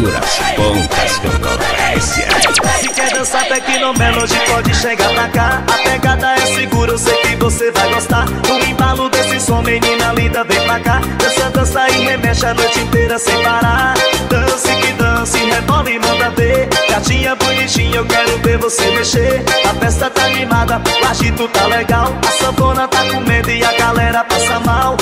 Que eu comece. Se quer dançar Tecno Melody pode chegar pra cá. A pegada é segura, eu sei que você vai gostar. No embalo desse som, menina linda, vem pra cá. Dança, dança e remexe a noite inteira sem parar. Dance que dance, rebola e manda ver. Gatinha bonitinha, eu quero ver você mexer. A festa tá animada, o agito tá legal. A sanfona tá com medo e a galera passa mal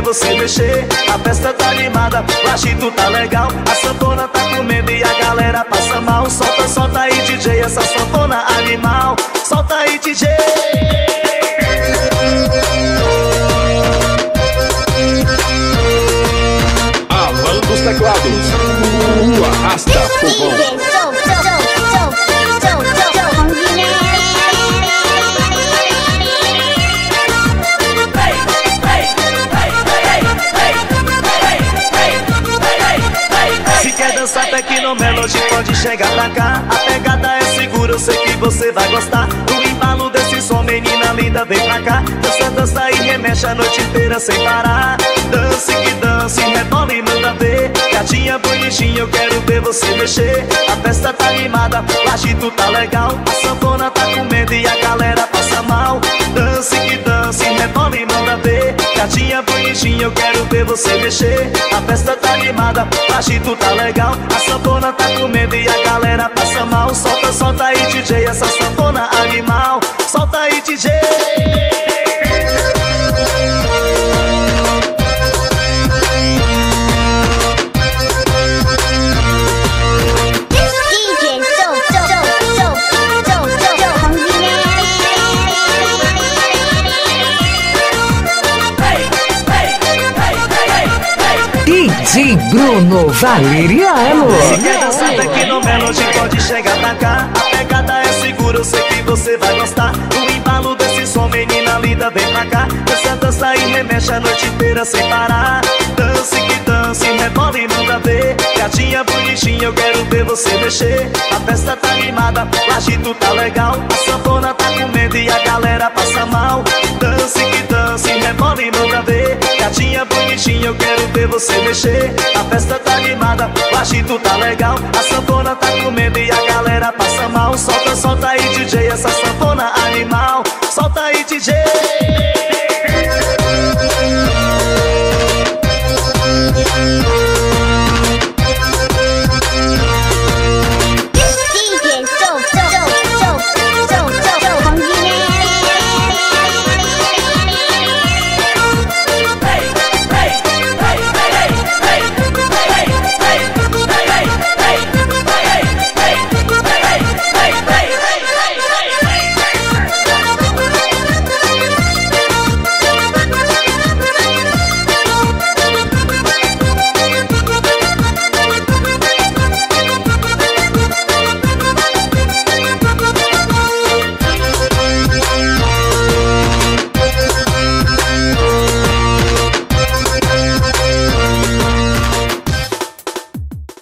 ver você mexer. A festa tá animada, o agito tá legal. A sanfona tá com medo e a galera passa mal. Solta, solta aí DJ, essa sanfona animal. Solta aí DJ Alan dos teclados. O arrasta fogão. Tecno Melody pode chegar pra cá. A pegada é segura, eu sei que você vai gostar. Do embalo desse som, menina linda, vem pra cá. Dança, dança e remexe a noite inteira sem parar. Dance que dance, rebola e manda ver. Gatinha bonitinha, eu quero ver você mexer. A festa tá animada, o agito tá legal. A sanfona tá com medo e a galera passa mal. Dance que dance, rebola e manda ver. Gatinha eu quero ver você mexer. A festa tá animada, o agito tá legal. A sanfona tá com medo e a galera passa mal. Solta, solta aí DJ, essa DJ Bruno Valeriano. Se quer dançar Tecno Melody pode chegar pra cá. A pegada é segura, eu sei que você vai gostar. No embalo desse som, menina linda, vem pra cá. Dança, dança e remexe a noite inteira sem parar. Dance que dance, rebola e manda ver. Gatinha bonitinha, eu quero ver você mexer. A festa tá animada, o agito tá legal. A sanfona tá com medo e a galera passa mal. Dance que dance, rebola e Eu quero ver você mexer. A festa tá animada, o agito tá legal A sanfona tá com